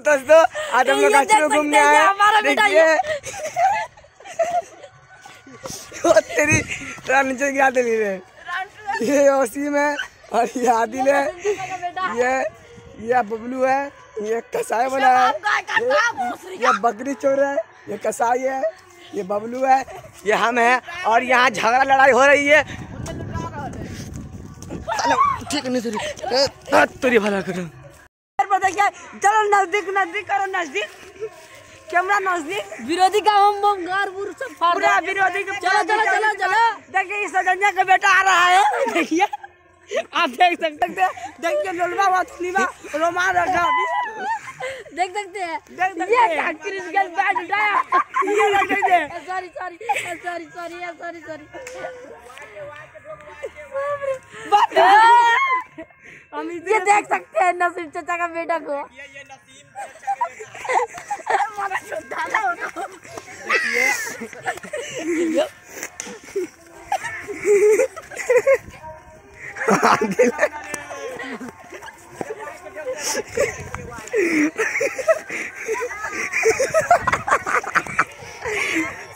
दोस्तों आज हम लोग ये काशी में घूमने आए देखिए। तेरी तेरा नीचे गिरा दे रे ये वसीम है और ये आदिल है। ये ये बबलू है। ये कसाई वाला है। ये, ये बकरी चोर है। ये कसाई है। ये बबलू है। ये हम है। और यहाँ झगड़ा लड़ाई हो रही है। ठीक नहीं तेरी तेरी भला करो। देखिए चलो नज़दीक नज़दीक करो नज़दीक। कैमरा नज़दीक। विरोधी का हम बम घर बुर सब पूरा विरोधी के चलो चलो चलो चलो। देखिए इस सजनिया का बेटा आ रहा है। देखिए। आप देख सकते हैं। देखिए लोलवा हुआ तुलीवा रोमान रखा देख सकते हैं। देख सकते हैं। ये क्रिटिकल बैट उठाया ये देख सकते हैं। Sorry sorry sorry sorry sorry sorry हम ये सकते हैं नसीम चाचा का बेटा को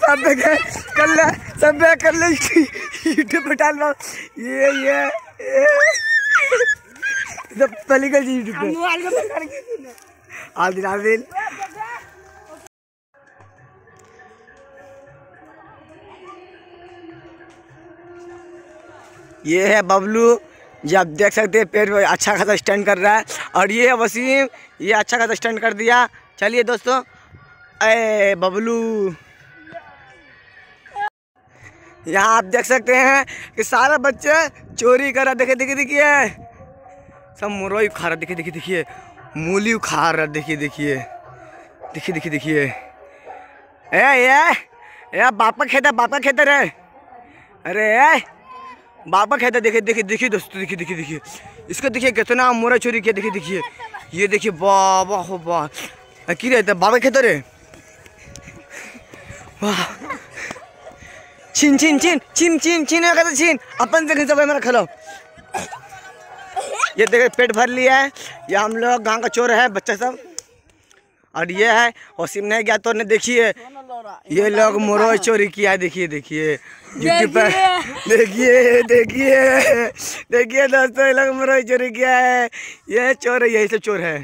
सब देखे कर ले सब देख कर ले यूट्यूब पे डाल ये ये ये। सब पहली गल यूट्यूब पे मोबाइल को पकड़ के आदिल आदिल ये है बबलू ये आप देख सकते हैं पेड़ पे अच्छा खासा स्टैंड कर रहा है। और ये है वसीम ये अच्छा खासा स्टैंड कर दिया। चलिए दोस्तों ए बबलू। यहाँ आप देख सकते हैं कि सारे बच्चे चोरी कर रहा देखिए देखिए देखिए। सब मुरई खा रहा देखिए देखिए देखिए। मूली खा रहा देखिए देखिए। देखिए देखिए देखिए। ए ये ये बापा खेता बापा खेता रे। अरे, ए, बापा खेता देखिए देखिए देखिए दोस्तों, देखिए देखिए देखिए। इसको देखिए कितना मुरई चोरी किया। देखिए देखिए। ये देखिए, बाबा, हो वाह की रहता बाबा खेता रे? वाह। छिन छिन छिन छिन छिन छिन का छिन। अपन से सब मेरा खलो। ये देखे पेट भर लिया है। ये हम लोग गाँव का चोर है बच्चा सब। और ये है वसीम नहीं गया तो ने देखिए। ये लोग मोरो चोरी किया है देखिए देखिए। यूट्यूब पर देखिए देखिए। देखिए दोस्तों ये लोग मोरो चोरी किया है। ये चोर है यही सब चोर है।